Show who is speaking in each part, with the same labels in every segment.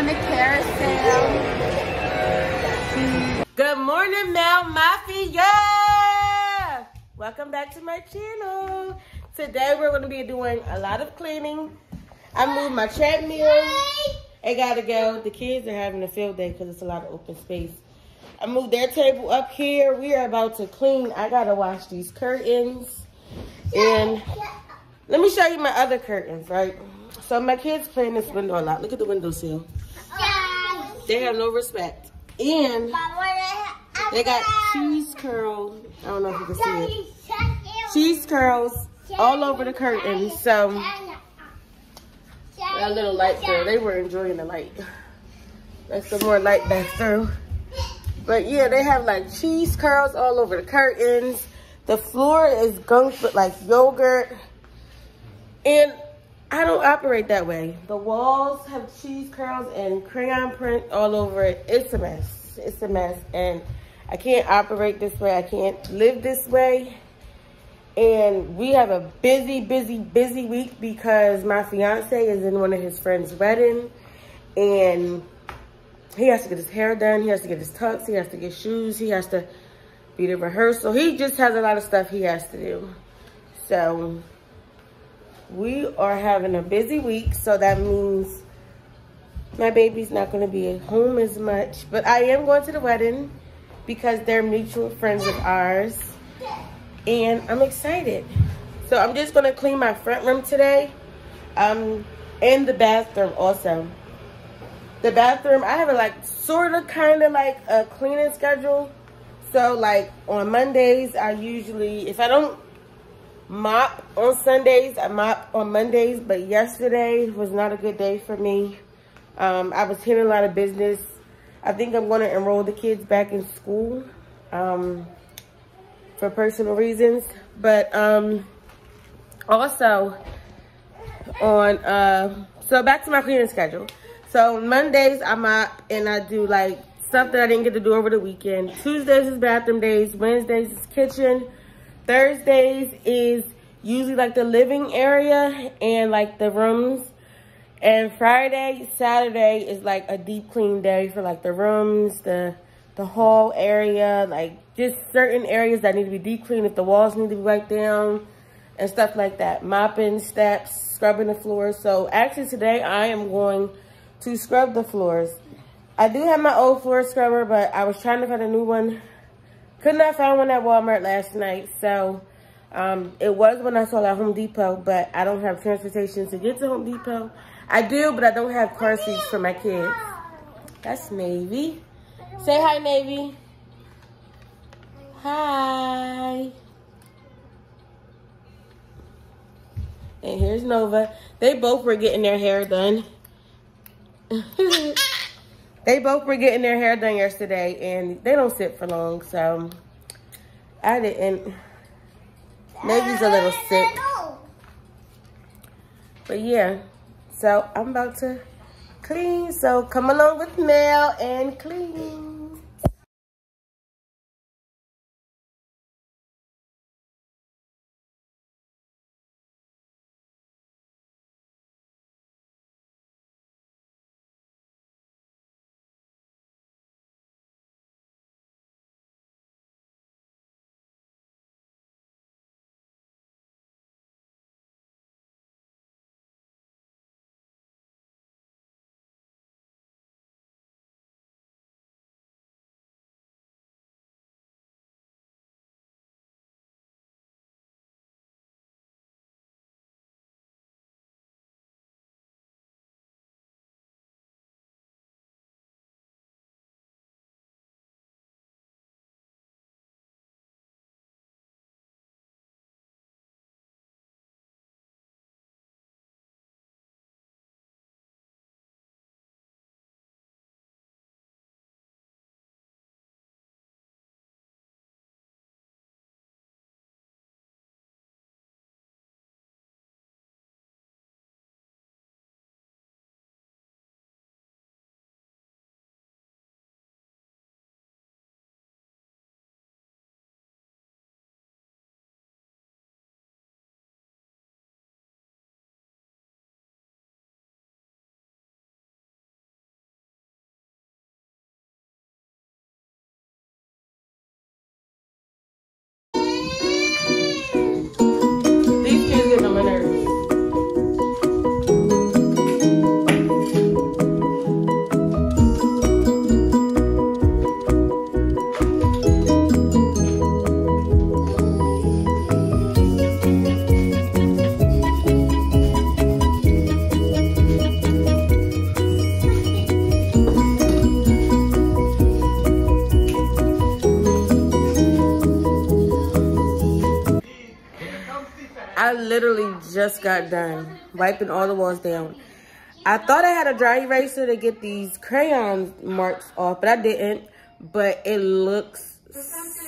Speaker 1: on the carousel.
Speaker 2: Good morning, Mel Mafia! Welcome back to my channel. Today we're going to be doing a lot of cleaning. I moved my treadmill. It gotta go. The kids are having a field day because it's a lot of open space. I moved their table up here. We are about to clean. I gotta wash these curtains. And let me show you my other curtains, right? So my kids play in this window a lot. Look at the windowsill. They have no respect. And they got cheese curls. I don't know if you can see it. Cheese curls all over the curtains. So that little light there, they were enjoying the light. That's some more light back through. But yeah, they have like cheese curls all over the curtains. The floor is gunked with like yogurt. And I don't operate that way. The walls have cheese curls and crayon print all over it. It's a mess. It's a mess. And I can't operate this way. I can't live this way. And we have a busy, busy, busy week because my fiance is in one of his friend's wedding. And he has to get his hair done. He has to get his tux. He has to get shoes. He has to be the rehearsal. He just has a lot of stuff he has to do. So we are having a busy week. So that means my baby's not going to be at home as much. But I am going to the wedding because they're mutual friends of ours. And I'm excited. So I'm just going to clean my front room today. Um, and the bathroom also the bathroom, I have a like sort of kind of like a cleaning schedule. So like on Mondays, I usually, if I don't mop on Sundays, I mop on Mondays. But yesterday was not a good day for me. Um, I was hitting a lot of business. I think I'm going to enroll the kids back in school um, for personal reasons. But um, also on, uh, so back to my cleaning schedule. So Mondays I'm up and I do like stuff that I didn't get to do over the weekend. Tuesdays is bathroom days. Wednesdays is kitchen. Thursdays is usually like the living area and like the rooms. And Friday, Saturday is like a deep clean day for like the rooms, the the hall area, like just certain areas that need to be deep cleaned if the walls need to be wiped down and stuff like that. Mopping steps, scrubbing the floors. So actually today I am going to scrub the floors. I do have my old floor scrubber, but I was trying to find a new one. Could not find one at Walmart last night. So um, it was when I saw at Home Depot, but I don't have transportation to get to Home Depot. I do, but I don't have car seats for my kids. That's Navy. Say hi, Navy. Hi. And here's Nova. They both were getting their hair done. they both were getting their hair done yesterday and they don't sit for long, so I didn't. Navy's a little sick. But yeah, so I'm about to clean. So come along with Mel and clean. Just got done wiping all the walls down. I thought I had a dry eraser to get these crayon marks off, but I didn't. But it looks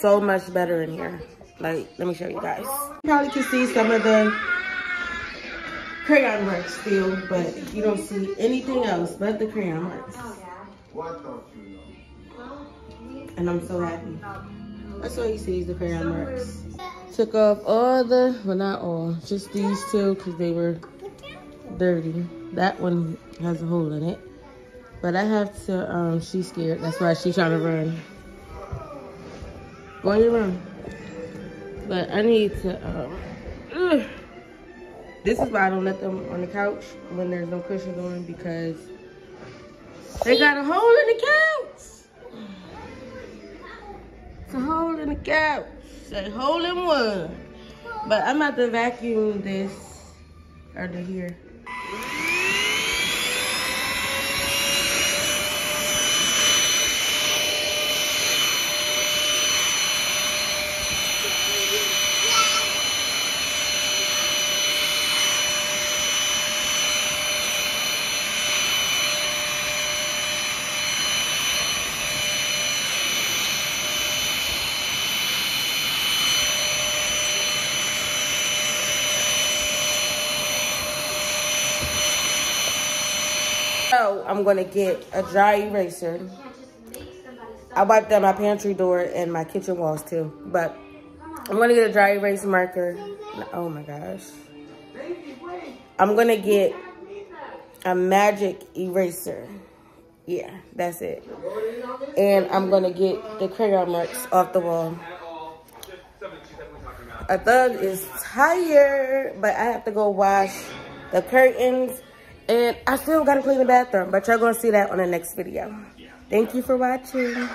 Speaker 2: so much better in here. Like, let me show you guys. You probably can see some of the crayon marks still, but you don't see anything else but the crayon marks. And I'm so happy. That's all you see is the crayon marks. Took off all the, well not all, just these two because they were dirty. That one has a hole in it. But I have to, um, she's scared. That's why she's trying to run. Go in your room. But I need to, um, ugh. this is why I don't let them on the couch when there's no cushions on because they got a hole in the couch. It's a hole in the couch. Say hole in. But I'm about to vacuum this under here. So I'm gonna get a dry eraser. I wiped down my pantry door and my kitchen walls too. But I'm gonna get a dry erase marker. Oh my gosh. I'm gonna get a magic eraser. Yeah, that's it. And I'm gonna get the crayon marks off the wall. A thug is tired, but I have to go wash the curtains and I still got to clean the bathroom, but y'all going to see that on the next video. Thank you for watching.